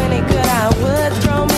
any good, I would throw me